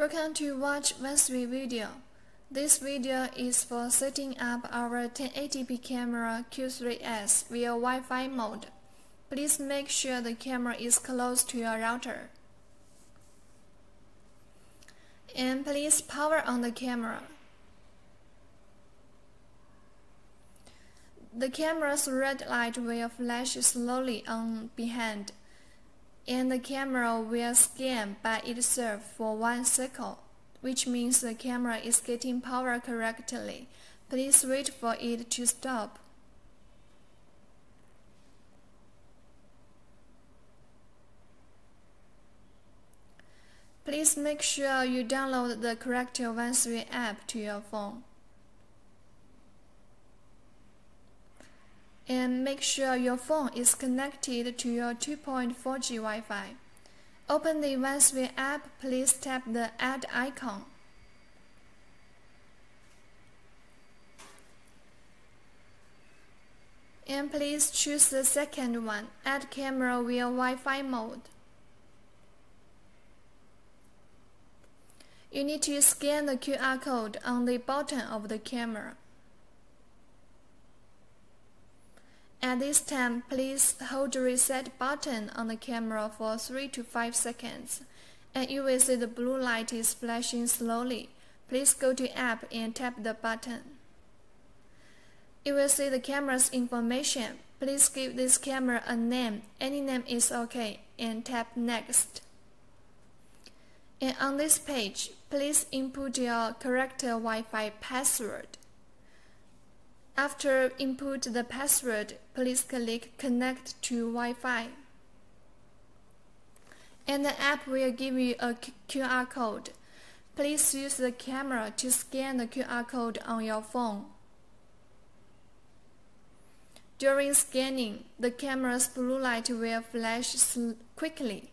Welcome to watch Wansview video. This video is for setting up our 1080p camera Q3S via Wi-Fi mode. Please make sure the camera is close to your router. And please power on the camera. The camera's red light will flash slowly on behind and the camera will scan by itself for one cycle, which means the camera is getting power correctly. Please wait for it to stop. Please make sure you download the correct Wansview app to your phone. And make sure your phone is connected to your 2.4G Wi-Fi. Open the Wansview app, please tap the Add icon. And please choose the second one, Add camera via Wi-Fi mode. You need to scan the QR code on the bottom of the camera. At this time, please hold the reset button on the camera for 3 to 5 seconds, and you will see the blue light is flashing slowly. Please go to App and tap the button. You will see the camera's information. Please give this camera a name. Any name is okay, and tap Next. And on this page, please input your correct Wi-Fi password. After input the password, please click Connect to Wi-Fi. And the app will give you a QR code. Please use the camera to scan the QR code on your phone. During scanning, the camera's blue light will flash quickly,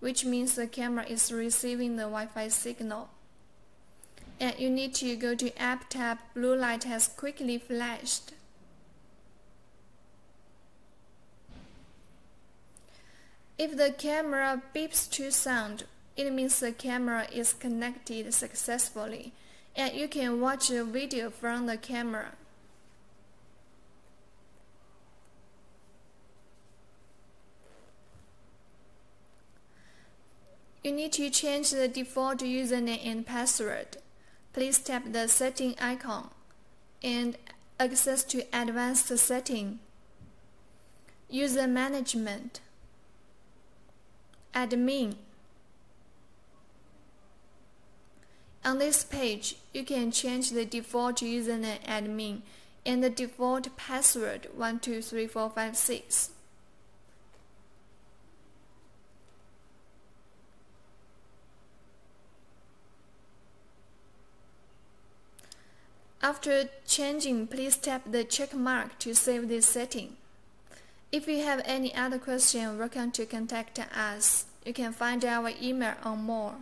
which means the camera is receiving the Wi-Fi signal and you need to go to App tab. Blue light has quickly flashed. If the camera beeps to sound, it means the camera is connected successfully, and you can watch a video from the camera. You need to change the default username and password please tap the setting icon and access to advanced setting, user management, admin. On this page, you can change the default username admin and the default password 123456. After changing, please tap the check mark to save this setting. If you have any other question, welcome to contact us. You can find our email on more.